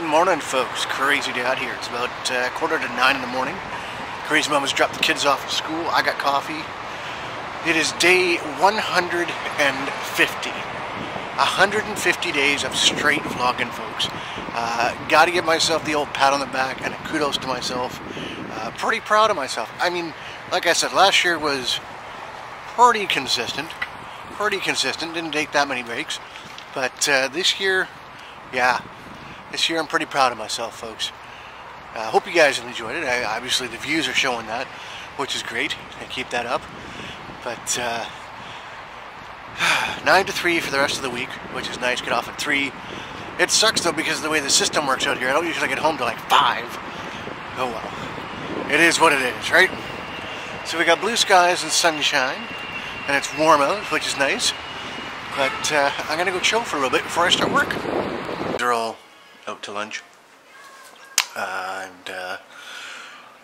morning, folks. Crazy day out here. It's about uh, quarter to nine in the morning. Crazy Mom has dropped the kids off at school. I got coffee. It is day 150. 150 days of straight vlogging, folks. Uh, Got to give myself the old pat on the back and a kudos to myself. Uh, pretty proud of myself. I mean, like I said, last year was pretty consistent. Pretty consistent. Didn't take that many breaks. But uh, this year, yeah, this year I'm pretty proud of myself, folks. I uh, hope you guys enjoyed it. I, obviously, the views are showing that, which is great. Keep that up. But uh, 9 to 3 for the rest of the week, which is nice. Get off at 3. It sucks, though, because of the way the system works out here. I don't usually get home till like 5. Oh, well. It is what it is, right? So we got blue skies and sunshine, and it's warm out, which is nice. But uh, I'm going to go chill for a little bit before I start work. They're all out to lunch. And uh,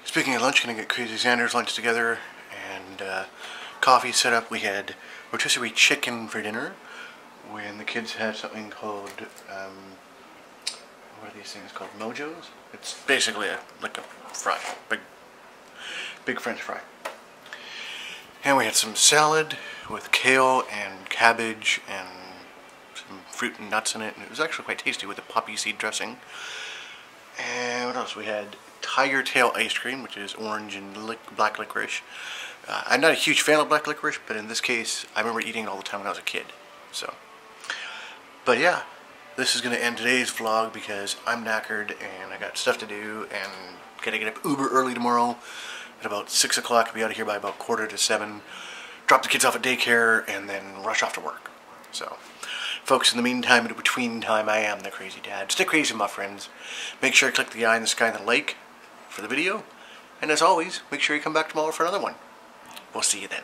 speaking of lunch, gonna get Crazy Xander's lunch together and uh, coffee set up. We had rotisserie chicken for dinner when the kids had something called, um, what are these things called? Mojos? It's basically a, like a fry, big, big french fry. And we had some salad with kale and cabbage and fruit and nuts in it. And it was actually quite tasty with a poppy seed dressing. And what else? We had Tiger Tail ice cream, which is orange and black licorice. Uh, I'm not a huge fan of black licorice, but in this case, I remember eating it all the time when I was a kid. So, but yeah, this is going to end today's vlog because I'm knackered and I got stuff to do and gotta get up uber early tomorrow at about 6 o'clock. Be out of here by about quarter to 7. Drop the kids off at daycare and then rush off to work. So, folks, in the meantime, in between time, I am the crazy dad. Stay crazy, my friends. Make sure to click the eye in the sky and the like for the video. And as always, make sure you come back tomorrow for another one. We'll see you then.